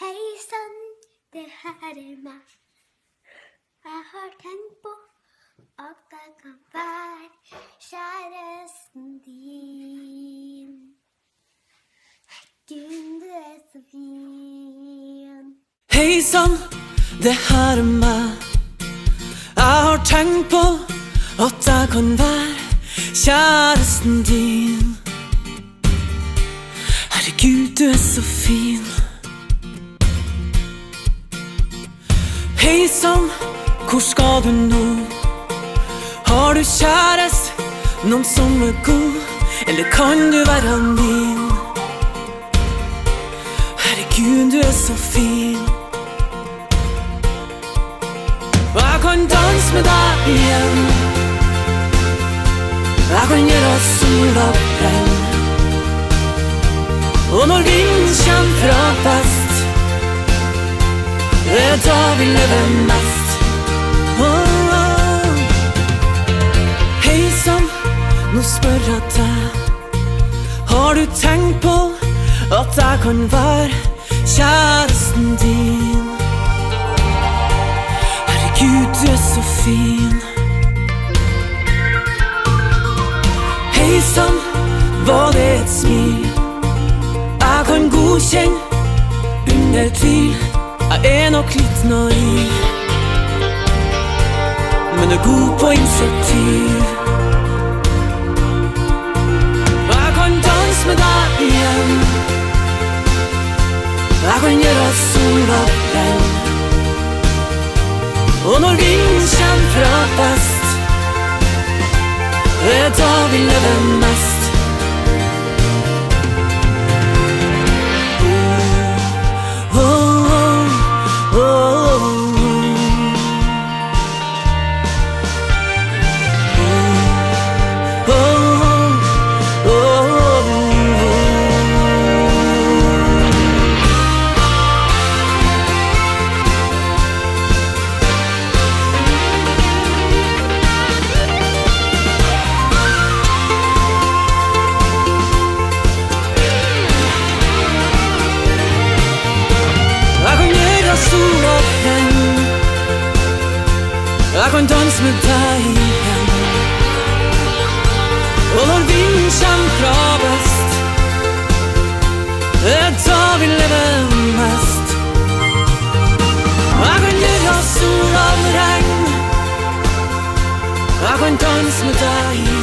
Hei sann, det her er meg. Jeg har tenkt på at jeg kan være kjæresten din. Gud, du er så fin. Hei sann, det her er meg. Jeg har tenkt på at jeg kan være kjæresten din. Herregud, du er så fin. Hei sann, hvor skal du nå? Har du kjæreste, noen som er god, eller kan du være min? Herregud, du er så fin. Og jeg kan danse med deg igjen. Jeg kan gjøre sola brenne. Og når vinden kommer fra vest, det er da vi lever mest. Oh, oh. Hei sann, nå spør jeg deg. Har du tenkt på at jeg kan være kjæresten din? Herregud, du er så fin. Hei sann, var det et smil? Jeg kan godkjenne under tvil. Jeg er nok litt naiv, men er god på initiativ. Jeg kan danse med deg igjen. Jeg kan gjøre sola brenner. Og når vinden kommer fra vest, det er da vi lever mest. Jeg kan danse med deg igjen. Og når vinden kommer fra vest, det er da vi lever mest. Jeg kan gjøre og regn Jeg kan danse med deg igjen.